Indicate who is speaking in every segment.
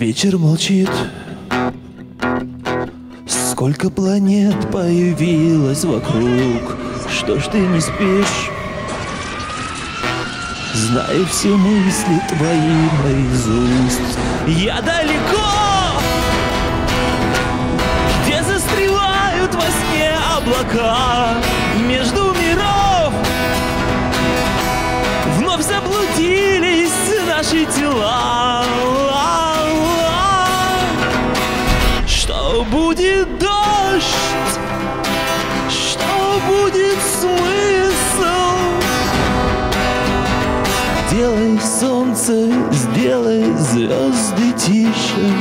Speaker 1: Вечер молчит. Сколько планет появилось вокруг. Что ж ты не спишь? Знаю все мысли твои наизусть. Я далеко, где застревают во сне облака между миров. Вновь заблудились наши тела. Будет дождь? Что будет смысл? Делай солнце, сделай звезды тише.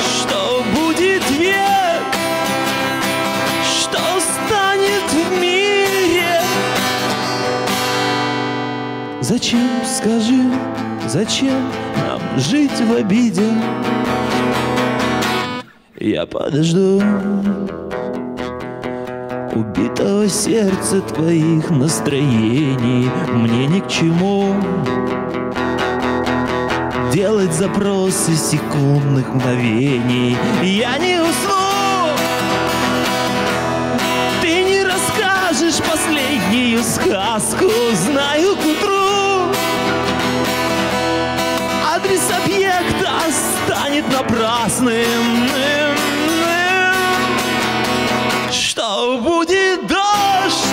Speaker 1: Что будет век? Что станет в мире? Зачем, скажи, зачем нам жить в обиде? Я подожду Убитого сердца твоих настроений. Мне ни к чему Делать запросы секундных мгновений. Я не усну! Ты не расскажешь последнюю сказку. Знаю к утру Адрес объекта станет напрасным Что будет дождь?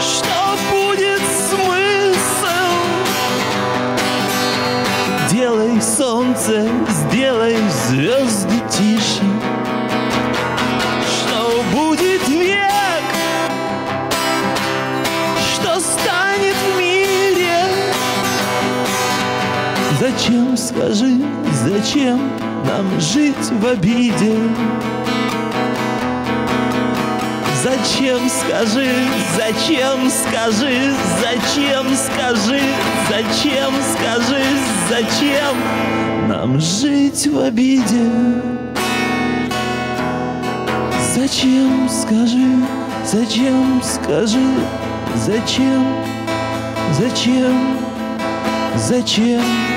Speaker 1: Что будет смысл? Делай солнце, сделай звезды тише Что будет век? Что станет в мире? Зачем, скажи, зачем нам жить в обиде? Зачем, скажи, зачем, скажи, зачем, скажи, зачем, скажи, зачем нам жить в обиде? Зачем, скажи, зачем, скажи, зачем, зачем, зачем?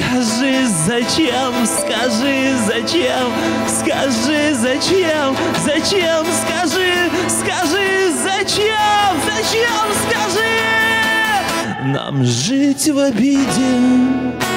Speaker 1: Скажи, зачем, скажи, зачем, скажи, зачем, зачем, скажи, скажи, зачем, зачем, скажи, нам жить в обиде.